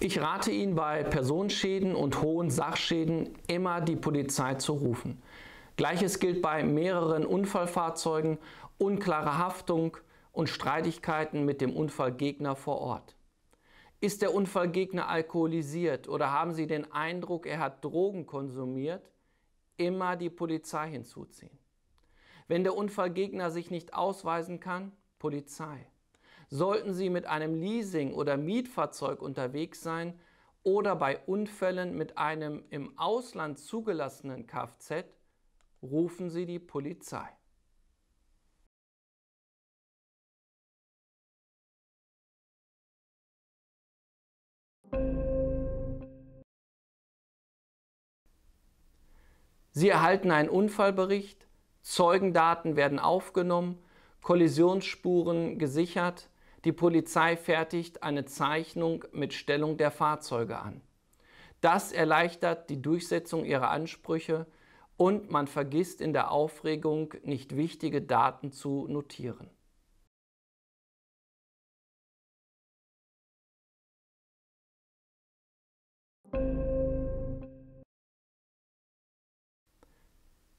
Ich rate Ihnen bei Personenschäden und hohen Sachschäden immer die Polizei zu rufen. Gleiches gilt bei mehreren Unfallfahrzeugen, unklare Haftung und Streitigkeiten mit dem Unfallgegner vor Ort. Ist der Unfallgegner alkoholisiert oder haben Sie den Eindruck, er hat Drogen konsumiert? Immer die Polizei hinzuziehen. Wenn der Unfallgegner sich nicht ausweisen kann, Polizei. Sollten Sie mit einem Leasing- oder Mietfahrzeug unterwegs sein oder bei Unfällen mit einem im Ausland zugelassenen Kfz, rufen Sie die Polizei. Sie erhalten einen Unfallbericht, Zeugendaten werden aufgenommen, Kollisionsspuren gesichert, die Polizei fertigt eine Zeichnung mit Stellung der Fahrzeuge an. Das erleichtert die Durchsetzung ihrer Ansprüche und man vergisst in der Aufregung nicht wichtige Daten zu notieren.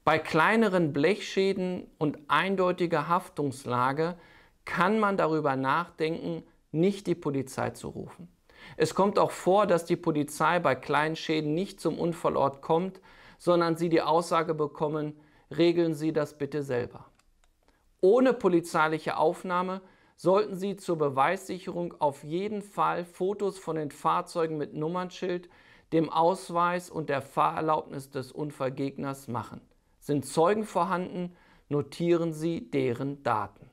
Bei kleineren Blechschäden und eindeutiger Haftungslage kann man darüber nachdenken, nicht die Polizei zu rufen. Es kommt auch vor, dass die Polizei bei kleinen Schäden nicht zum Unfallort kommt, sondern sie die Aussage bekommen, regeln Sie das bitte selber. Ohne polizeiliche Aufnahme sollten Sie zur Beweissicherung auf jeden Fall Fotos von den Fahrzeugen mit Nummernschild, dem Ausweis und der Fahrerlaubnis des Unfallgegners machen. Sind Zeugen vorhanden, notieren Sie deren Daten.